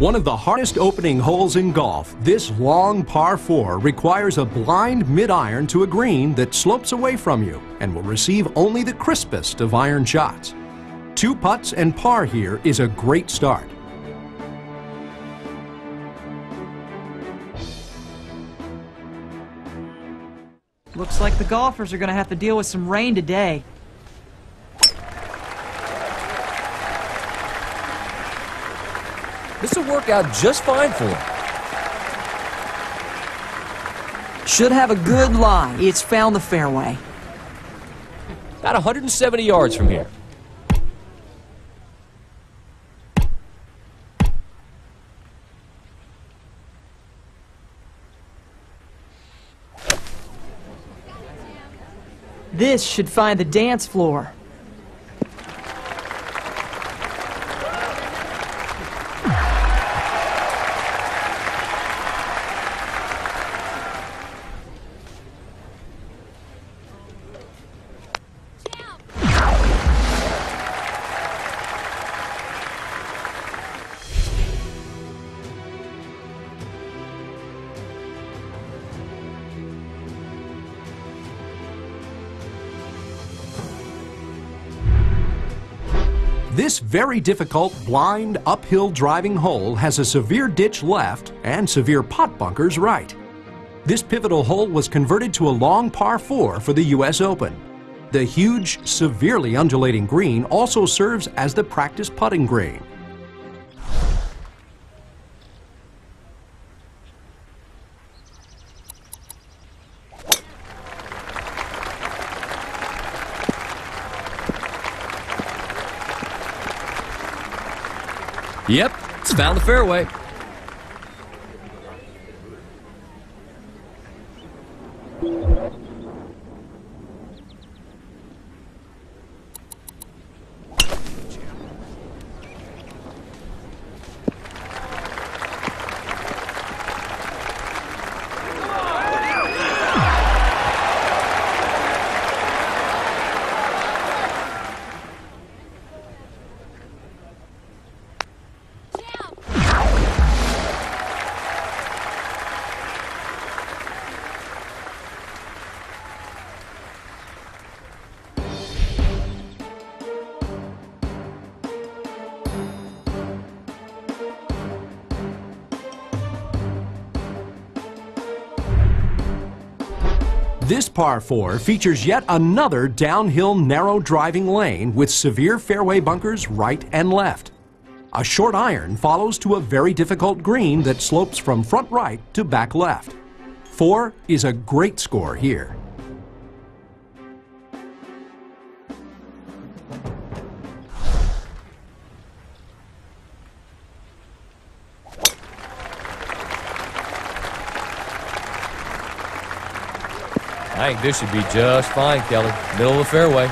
One of the hardest opening holes in golf, this long par 4 requires a blind mid-iron to a green that slopes away from you and will receive only the crispest of iron shots. Two putts and par here is a great start. Looks like the golfers are going to have to deal with some rain today. This will work out just fine for him. Should have a good lie. It's found the fairway. About 170 yards from here. This should find the dance floor. This very difficult blind uphill driving hole has a severe ditch left and severe pot bunkers right. This pivotal hole was converted to a long par 4 for the U.S. Open. The huge, severely undulating green also serves as the practice putting green. Yep, it's found the fairway. This par 4 features yet another downhill narrow driving lane with severe fairway bunkers right and left. A short iron follows to a very difficult green that slopes from front right to back left. 4 is a great score here. I think this should be just fine, Kelly. Middle of the fairway.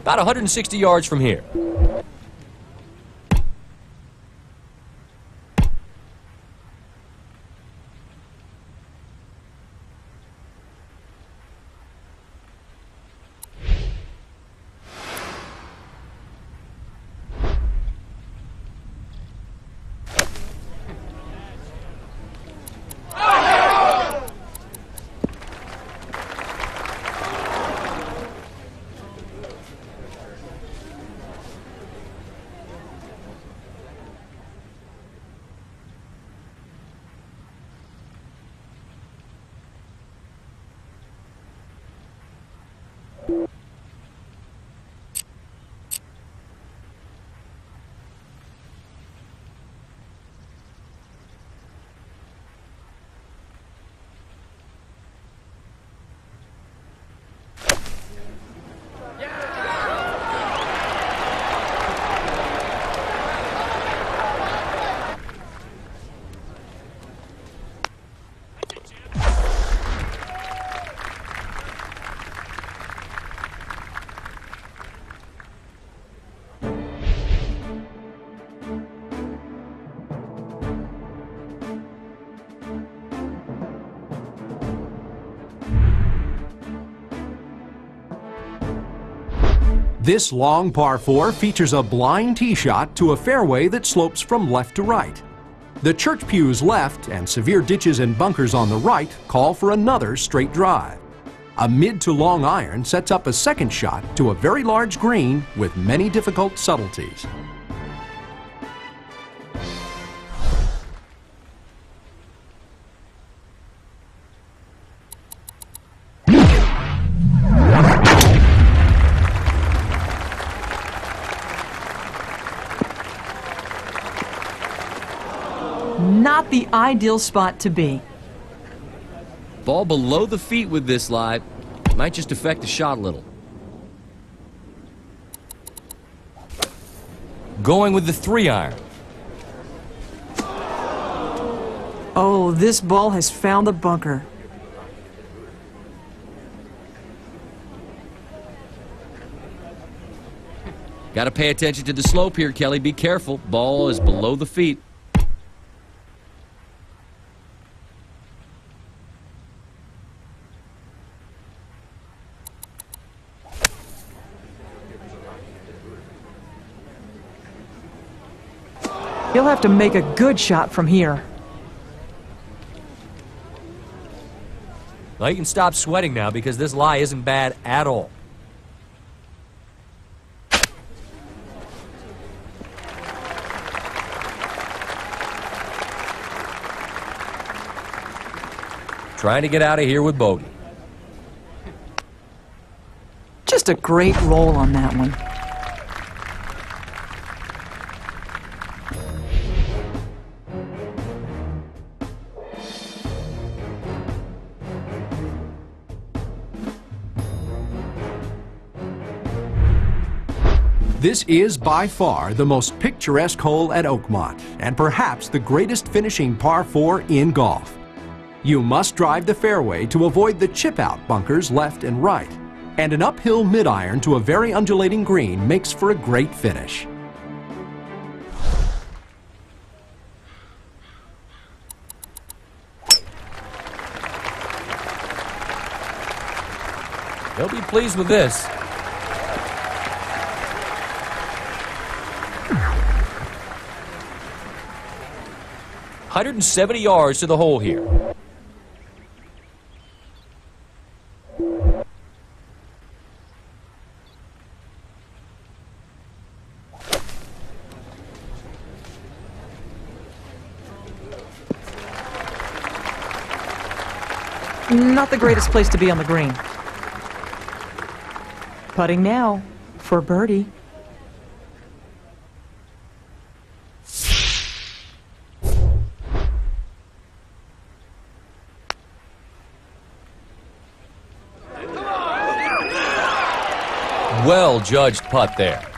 About 160 yards from here. you This long par 4 features a blind tee shot to a fairway that slopes from left to right. The church pews left and severe ditches and bunkers on the right call for another straight drive. A mid to long iron sets up a second shot to a very large green with many difficult subtleties. The ideal spot to be. Ball below the feet with this lie might just affect the shot a little. Going with the three iron. Oh, this ball has found the bunker. Got to pay attention to the slope here, Kelly. Be careful. Ball is below the feet. He'll have to make a good shot from here. Well, you can stop sweating now because this lie isn't bad at all. Trying to get out of here with bogey. Just a great roll on that one. This is by far the most picturesque hole at Oakmont, and perhaps the greatest finishing par 4 in golf. You must drive the fairway to avoid the chip out bunkers left and right, and an uphill mid iron to a very undulating green makes for a great finish. He'll be pleased with this. Hundred and seventy yards to the hole here. Not the greatest place to be on the green. Putting now for birdie. Well judged putt there.